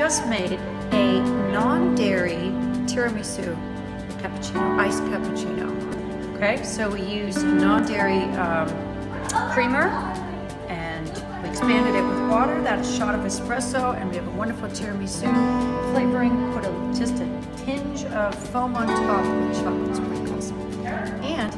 just made a non-dairy tiramisu cappuccino, iced cappuccino. Okay, so we used non-dairy um, creamer and we expanded it with water, that a shot of espresso, and we have a wonderful tiramisu flavoring. Put a, just a tinge of foam on top with chocolate sprinkles. And